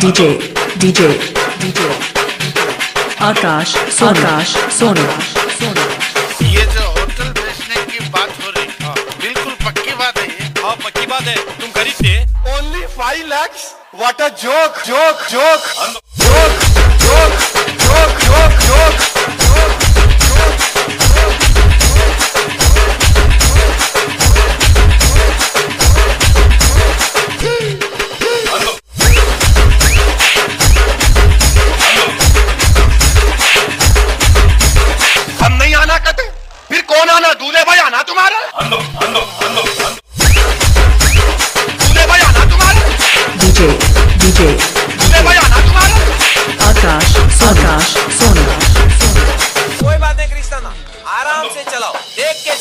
DJ, DJ, DJ. Akash, Akash, Sonu, Sonu. ये जो hotel बेचने की बात हो रही है बिल्कुल पक्की बात है ये हाँ पक्की बात है तुम खरीद थे Only five lakhs? What a joke. Joke, joke,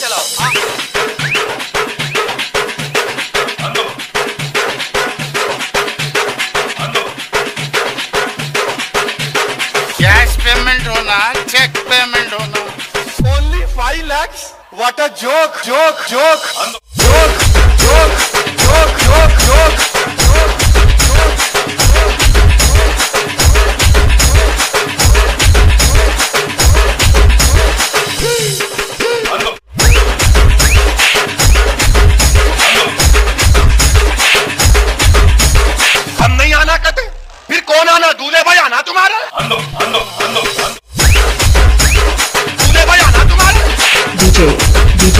चलाओ कैश पेमेंट होना चेक पेमेंट होना। Only five lakhs what a joke joke joke joke कौन आना दूल्हे भाई आना तुम्हारा। दूल्हे भाई आना तुम्हारा। DJ DJ,